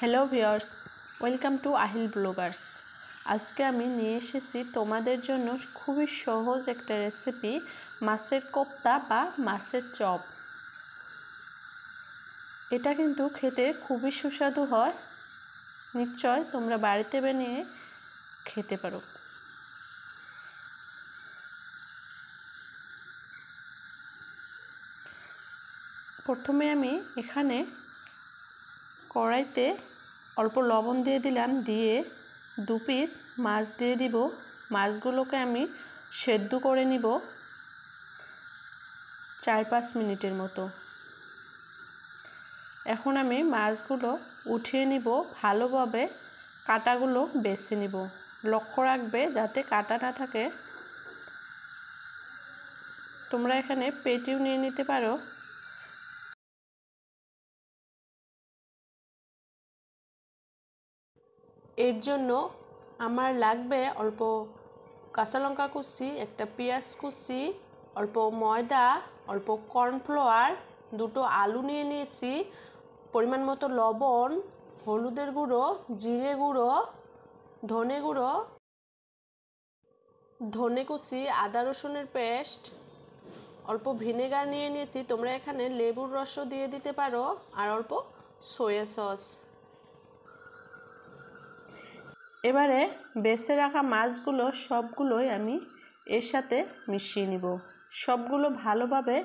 Hello viewers welcome to Ahil bloggers. আজকে আমি নিয়ে এসেছি তোমাদের জন্য খুবই সহজ একটা রেসিপি, মাছের কোপ্তা বা মাছের চপ। এটা কিন্তু খেতে খুবই সুস্বাদু হয়। নিশ্চয় তোমরা বাড়িতে বানিয়ে খেতে পারো। প্রথমে আমি এখানে কড়াইতে অল্প লবণ দিয়ে দিলাম, দিয়ে দু পিস মাছ দিয়ে দিব। মাছগুলোকে আমি সেদ্ধ করে নিব চার পাঁচ মিনিটের মতো। এখন আমি মাছগুলো উঠিয়ে নিব, ভালোভাবে কাটাগুলো বেছে নিব। লক্ষ্য রাখবে যাতে কাটা না থাকে। তোমরা এখানে পেটিও নিয়ে নিতে পারো। এর জন্য আমার লাগবে অল্প কাঁচা লঙ্কা কুচি, একটা পেঁয়াজ কুচি, অল্প ময়দা, অল্প কর্নফ্লাওয়ার, দুটো আলু নিয়ে নিয়েছি, পরিমাণ মতো লবণ, হলুদের গুঁড়ো, জিরে গুঁড়ো, ধনে গুঁড়ো, ধনে কুচি, আদা রসুনের পেস্ট, অল্প ভিনেগার নিয়ে নিয়েছি। তোমরা এখানে লেবুর রসও দিয়ে দিতে পারো, আর অল্প সয়া সস। এবারে বেছে রাখা মাছগুলো সবগুলোই আমি এর সাথে মিশিয়ে নিব। সবগুলো ভালোভাবে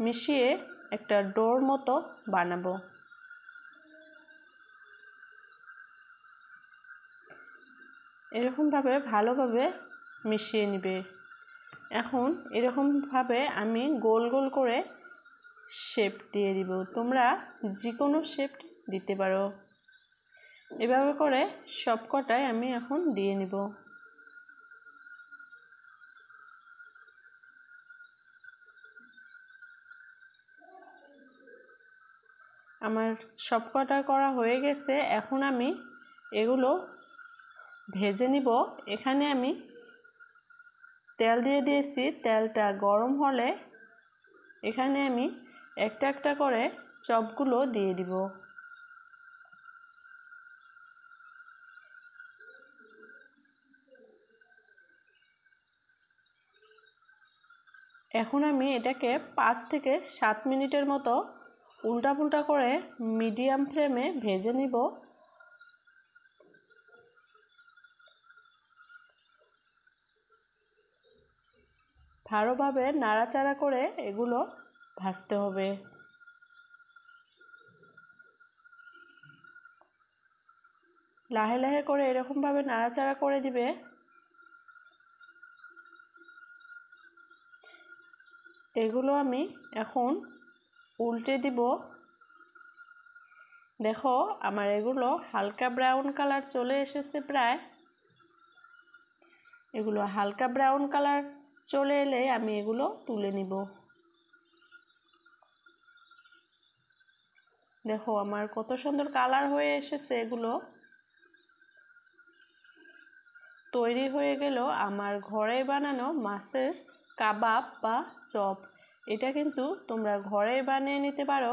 মিশিয়ে একটা ডোর মতো বানাবো। এরকমভাবে ভালোভাবে মিশিয়ে নিবে। এখন এরকমভাবে আমি গোল গোল করে শেপ দিয়ে দিব। তোমরা যে কোনো শেপ দিতে পারো। এভাবে করে সব কটাই আমি এখন দিয়ে নিব। আমার সব কটা করা হয়ে গেছে, এখন আমি এগুলো ভেজে নিব। এখানে আমি তেল দিয়ে দিয়েছি, তেলটা গরম হলে এখানে আমি একটা একটা করে চপগুলো দিয়ে দিব। এখন আমি এটাকে পাঁচ থেকে সাত মিনিটের মতো উল্টাপুল্টা করে মিডিয়াম ফ্লেমে ভেজে নিব। ভালোভাবে নাড়াচাড়া করে এগুলো ভাজতে হবে। লাহে লাহে করে এরকমভাবে নাড়াচাড়া করে দিবে। এগুলো আমি এখন উল্টে দিব। দেখো, আমার এগুলো হালকা ব্রাউন কালার চলে এসেছে প্রায়। এগুলো হালকা ব্রাউন কালার চলে এলে আমি এগুলো তুলে নিব। দেখো, আমার কত সুন্দর কালার হয়ে এসেছে এগুলো। তৈরি হয়ে গেল আমার ঘরে বানানো মাছের কাবাব বা চপ। এটা কিন্তু তোমরা ঘরে বানিয়ে নিতে পারো।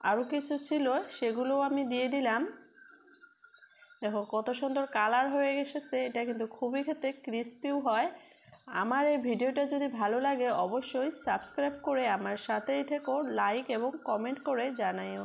আরও কিছু ছিল, সেগুলোও আমি দিয়ে দিলাম। দেখো, কত সুন্দর কালার হয়ে এসেছে। এটা কিন্তু খুবই খেতে ক্রিস্পিও হয়। আমার এই ভিডিওটা যদি ভালো লাগে, অবশ্যই সাবস্ক্রাইব করে আমার সাথেই থেকো, লাইক এবং কমেন্ট করে জানাইও।